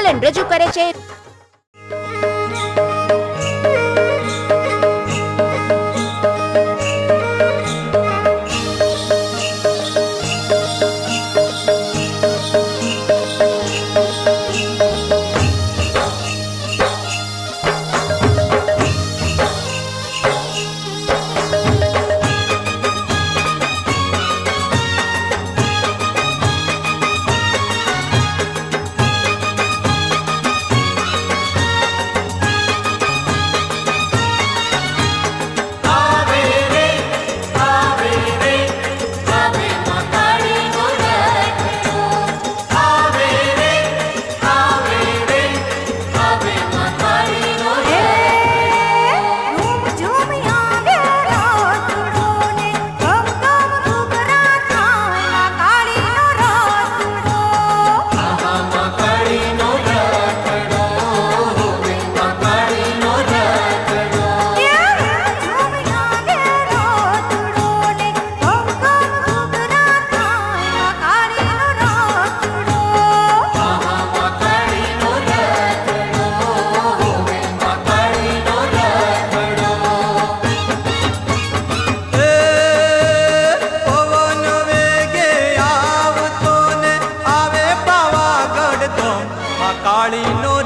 સંચાલન રજૂ કરે છે. ಬಾಳಿನೋ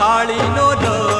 काली नो